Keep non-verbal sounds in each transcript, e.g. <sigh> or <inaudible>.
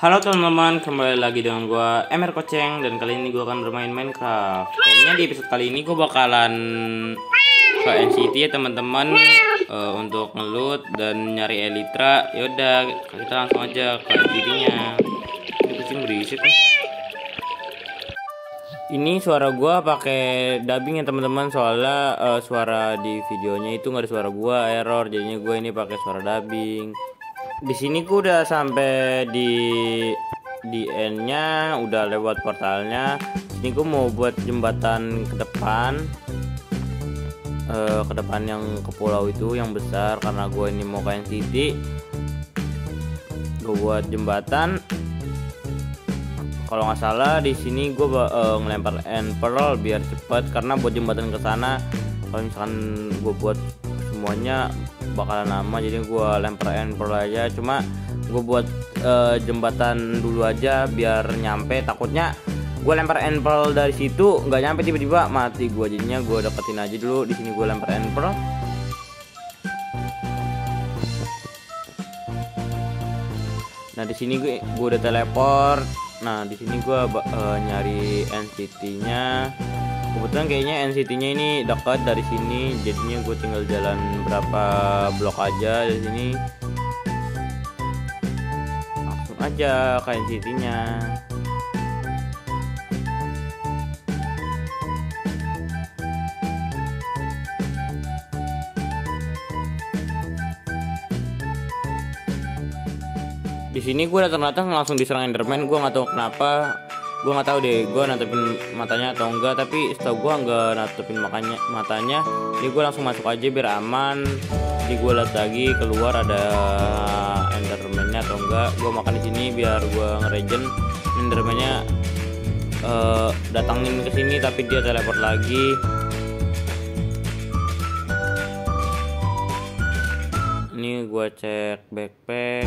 Halo teman-teman, kembali lagi dengan gua Emer Koceng dan kali ini gua akan bermain Minecraft. Kayaknya di episode kali ini gua bakalan ke NCT ya teman-teman eh, untuk ngelut dan nyari Elytra. Yaudah, kita langsung aja ke NCT-nya. Ini berisik. Ini suara gua pakai dubbing ya teman-teman soalnya eh, suara di videonya itu nggak ada suara gua error jadinya gua ini pakai suara dubbing. Di sini gua udah sampai di di end-nya udah lewat portalnya. Ini gua mau buat jembatan ke depan eh, ke depan yang ke pulau itu yang besar karena gua ini mau ke NCT. Gue buat jembatan kalau nggak salah di sini gue ngelempar end pearl biar cepet karena buat jembatan ke sana kalau misalkan gue buat semuanya bakalan lama jadi gue lempar pearl aja cuma gue buat eh, jembatan dulu aja biar nyampe takutnya gue lempar pearl dari situ nggak nyampe tiba-tiba mati gue jadinya gue deketin aja dulu di sini gue lempar pearl Nah di sini gue, gue udah teleport. Nah di sini gue eh, nyari NCT-nya. Kebetulan kayaknya NCT-nya ini dekat dari sini, jadinya gue tinggal jalan berapa blok aja dari sini. Langsung aja ke NCT-nya. di sini gue datang-datang langsung diserang Enderman gue nggak tahu kenapa gue nggak tahu deh gue natepin matanya atau enggak tapi setahu gue nggak natepin makanya matanya. Jadi gue langsung masuk aja biar aman. Jadi gue lihat lagi keluar ada Endermannya atau enggak. Gue makan di sini biar gue ngeregen. Endermannya eh, datangin ke sini tapi dia teleport lagi. Ini gue cek backpack.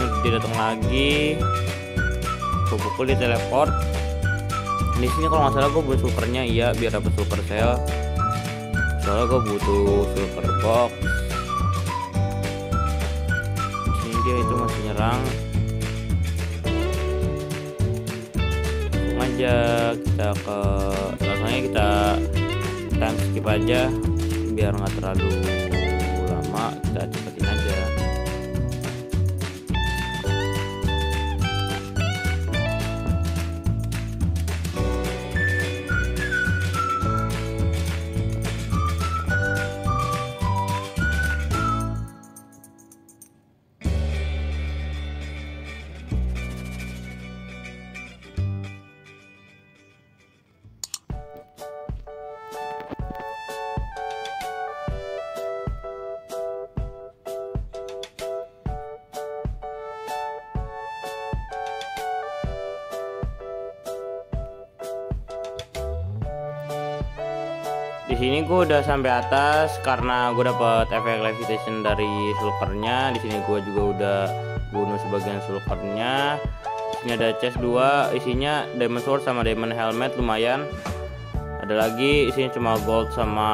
Ini dia datang lagi gue pukul di teleport. Di sini kalau nggak salah gue butuh sulkernya iya biar dapet sulker sel. Soalnya gue butuh sulker box. Sini dia itu masih nyerang. Aja kita ke langsungnya kita time skip aja biar nggak terlalu di sini gue udah sampai atas karena gue dapet efek levitation dari sulkernya. Di sini gue juga udah bunuh sebagian sulkernya. Di sini ada chest 2 isinya diamond sword sama diamond helmet lumayan. Ada lagi isinya cuma gold sama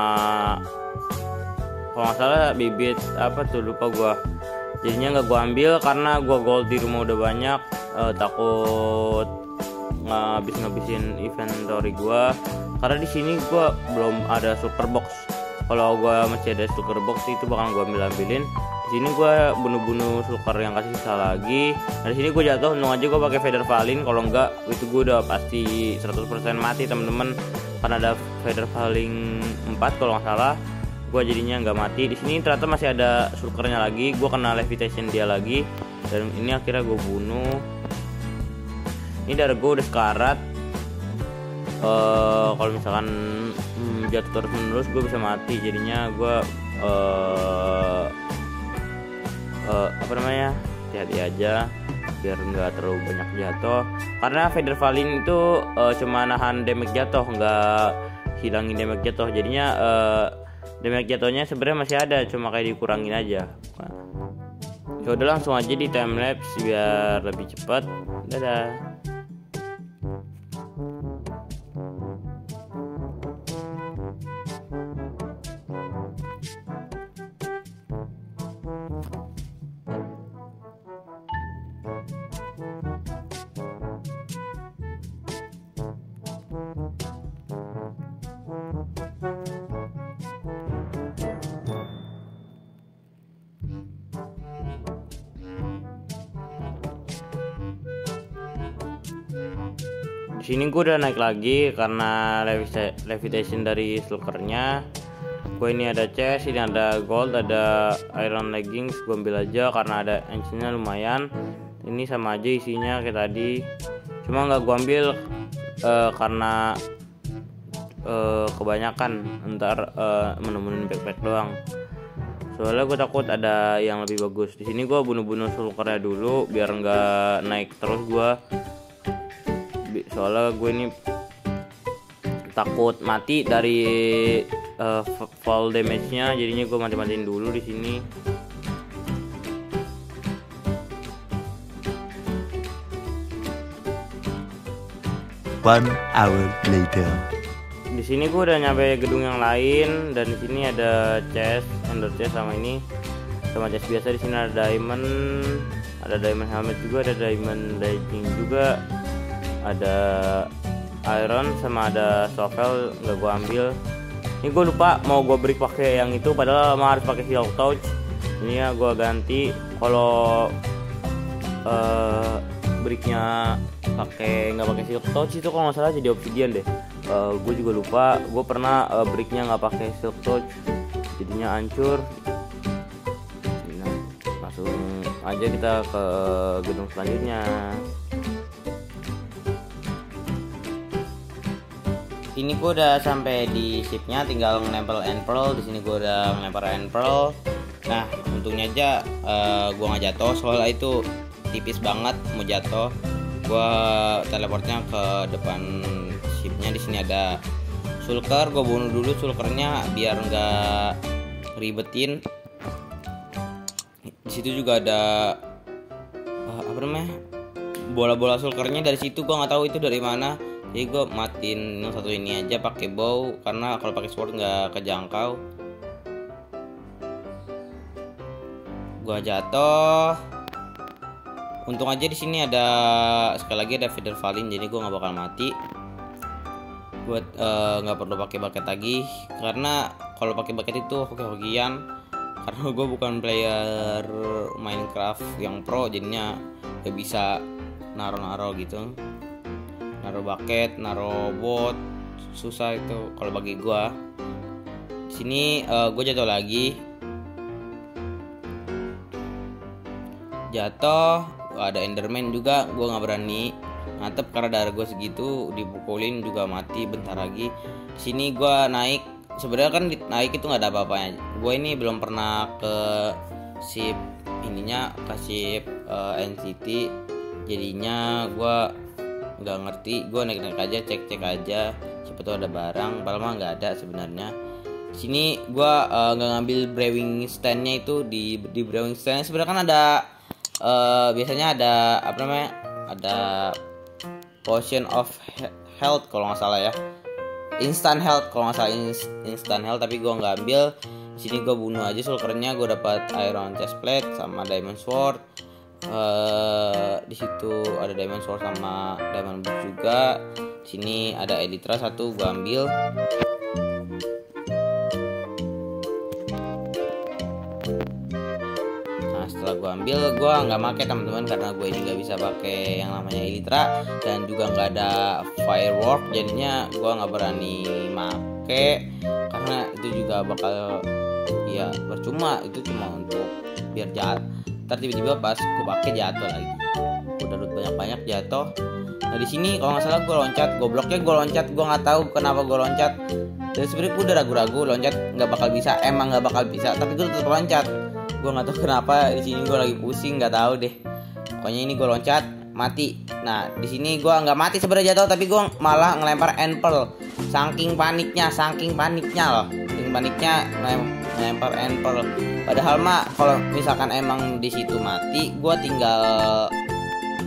kalau nggak salah bibit apa tuh lupa gue jadinya nggak gue ambil karena gue gold di rumah udah banyak. Eh, takut ngabis ngabisin inventory gua karena di sini gua belum ada super box. Kalau gua masih ada super box itu bakal gua ambil ambilin. Di sini gua bunuh-bunuh sulker yang kasih sisa lagi. Nah, di sini gua jatuh untung aja gua pakai feather falling kalau enggak itu gua udah pasti 100% mati temen-temen. Karena ada feather falling 4 kalau nggak salah. Gua jadinya nggak mati. Di sini ternyata masih ada sulkernya lagi. Gua kena levitation dia lagi. Dan ini akhirnya gue bunuh. Ini darah gue udah sekarat Eh, kalau misalkan hmm, jatuh terus menerus gue bisa mati jadinya. Gue eh eh, apa namanya hati-hati aja biar nggak terlalu banyak jatuh. Karena feather falling itu eh, cuma nahan damage jatuh nggak hilangin damage jatuh. Jadinya eh, damage jatuhnya sebenarnya masih ada cuma kayak dikurangin aja. Ya udah langsung aja di time lapse biar lebih cepat. Dadah sini gue udah naik lagi karena levitation dari slurkernya gue ini ada chest ini ada gold ada iron leggings gue ambil aja karena ada engine-nya lumayan. Ini sama aja isinya kayak tadi. Cuma nggak gue ambil uh, karena uh, kebanyakan ntar uh, menemuin backpack doang. Soalnya gue takut ada yang lebih bagus. Di sini gue bunuh-bunuh sulkernya dulu biar nggak naik terus gue soalnya gue ini takut mati dari uh, fall damage-nya. Jadinya gue mati-matiin dulu di sini. One hour later. Di sini gue udah nyampe gedung yang lain dan di sini ada chest, ender chest sama ini. Sama chest biasa di sini ada diamond, ada diamond helmet juga, ada diamond legging juga, ada iron sama ada shovel nggak gue ambil. Ini gue lupa mau gue break pakai yang itu padahal emang harus pakai silk touch. Ini ya gue ganti. Kalau uh, breaknya pakai nggak pakai silk touch itu kalau nggak salah jadi obsidian deh. Uh, gue juga lupa. Gue pernah uh, breaknya nggak pakai silk touch. Jadinya hancur. Nah, langsung aja kita ke gedung selanjutnya ini gue udah sampai di shipnya tinggal nempel end pearl. Di sini gue udah ngelempar end pearl. Nah untungnya aja uh, gue nggak jatuh. Soalnya itu tipis banget mau jatuh. Gua teleportnya ke depan shipnya. Di sini ada sulker. Gue bunuh dulu sulkernya biar nggak ribetin. Di situ juga ada uh, apa namanya bola-bola sulkernya. Dari situ gue nggak tahu itu dari mana jadi gue matiin yang satu ini aja pakai bow karena kalau pakai sword nggak kejangkau. Gue jatuh. Untung aja di sini ada sekali lagi ada feeder valin jadi gue nggak bakal mati. Buat eh, nggak uh, perlu pakai bucket lagi karena kalau pakai bucket itu hoki-hokian. Karena gue bukan player Minecraft yang pro jadinya gak bisa naro-naro gitu naro bucket naro bot susah itu kalau bagi gue sini uh, gue jatuh lagi. Jatuh ada Enderman juga gue nggak berani. Ngatep karena darah gue segitu dipukulin juga mati bentar lagi. Sini gue naik sebenarnya kan naik itu nggak ada apa-apanya. Gue ini belum pernah ke ship ininya ke ship uh, eh, NCT jadinya gue nggak ngerti. Gue naik naik aja cek cek aja. Siapa tuh ada barang. Padahal mah nggak ada sebenarnya. Sini gue uh, nggak ngambil brewing standnya itu di di brewing stand sebenarnya kan ada uh, biasanya ada apa namanya ada potion of health kalau nggak salah ya. Instant health kalau nggak salah instant health. Tapi gue nggak ambil. Sini gue bunuh aja sulkernya. Gue dapat iron chest plate sama diamond sword uh, di situ ada diamond sword sama diamond book juga. Sini ada elytra satu gue ambil. Setelah gue ambil gue nggak pakai teman-teman karena gue ini nggak bisa pakai yang namanya Elytra dan juga nggak ada firework jadinya gue nggak berani make karena itu juga bakal ya percuma. Itu cuma untuk biar jahat ntar tiba-tiba pas gue pakai jatuh lagi. Udah loot banyak-banyak jatuh. Nah di sini kalau nggak salah gue loncat. Gobloknya gue loncat. Gue nggak tahu kenapa gue loncat. Dan sebenarnya gue udah ragu-ragu loncat nggak bakal bisa. Emang nggak bakal bisa tapi gue tetap loncat. Gue nggak tahu <laughs> kenapa di sini gue lagi pusing nggak tahu deh. Pokoknya ini gue loncat mati. Nah di sini gue nggak mati sebenarnya jatuh tapi gue malah ngelempar pearl saking paniknya saking paniknya loh paniknya ngelempar pearl padahal mah kalau misalkan emang di situ mati gue tinggal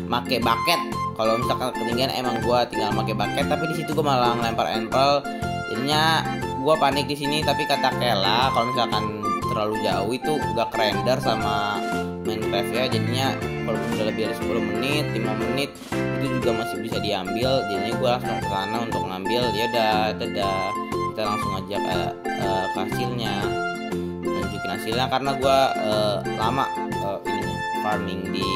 make bucket. Kalau misalkan ketinggian emang gue tinggal make bucket tapi di situ gue malah ngelempar pearl jadinya gue panik di sini tapi kata Kela kalau misalkan terlalu jauh itu gak kerender sama Minecraft ya. Jadinya kalau udah lebih dari 10 menit 5 menit itu juga masih bisa diambil. Jadinya gue langsung ke sana untuk ngambil. Ya udah dadah kita langsung aja ke, uh, ke hasilnya. Nunjukin hasilnya karena gue uh, lama uh, ininya farming di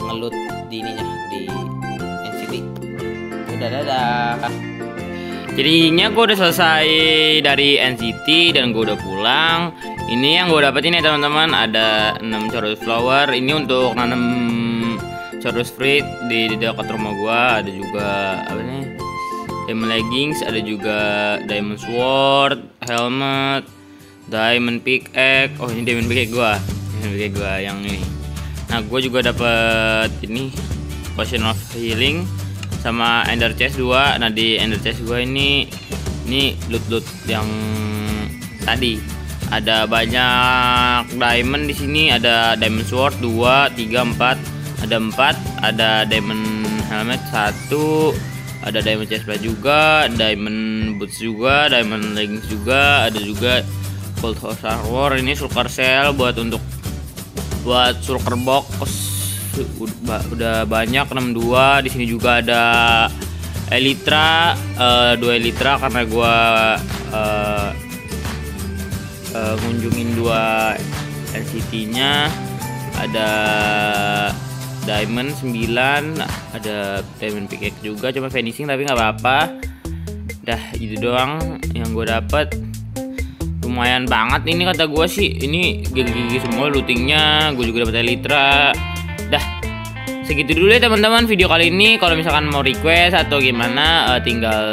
ngelut di ininya di NCT udah dadah. Jadinya gue udah selesai dari NCT dan gue udah pulang. Ini yang gue dapet ini teman-teman. Ada 6 chorus flower. Ini untuk nanam chorus fruit di, di dekat rumah gue ada juga apa nih diamond leggings ada juga diamond sword helmet diamond pickaxe. Oh ini diamond pickaxe gue diamond pickaxe gue yang ini. Nah gue juga dapet ini potion of healing sama ender chest 2 nah di ender chest gue ini ini loot loot yang tadi. Ada banyak diamond di sini. Ada diamond sword 2 3 4 ada 4 ada diamond helmet 1 ada diamond chest plate juga diamond boots juga diamond leggings juga ada juga gold horse armor. Ini shulker shell buat untuk buat shulker box. Udah, banyak 62 di sini juga ada Elitra uh, dua Elitra karena gua uh, uh, ngunjungin dua LCT-nya ada Diamond 9 ada Diamond Pickaxe juga cuma finishing tapi nggak apa-apa. Dah itu doang yang gue dapet. Lumayan banget ini kata gue sih. Ini gigi-gigi semua lootingnya gue juga dapat Elitra dah segitu dulu ya teman-teman video kali ini. Kalau misalkan mau request atau gimana uh, tinggal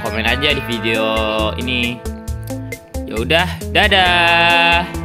komen aja di video ini. Ya udah dadah